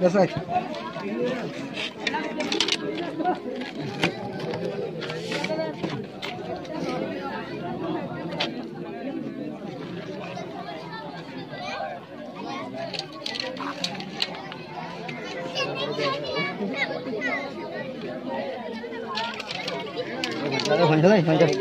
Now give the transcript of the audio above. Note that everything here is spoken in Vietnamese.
That's right. Huỳnh thôi, Huỳnh đây,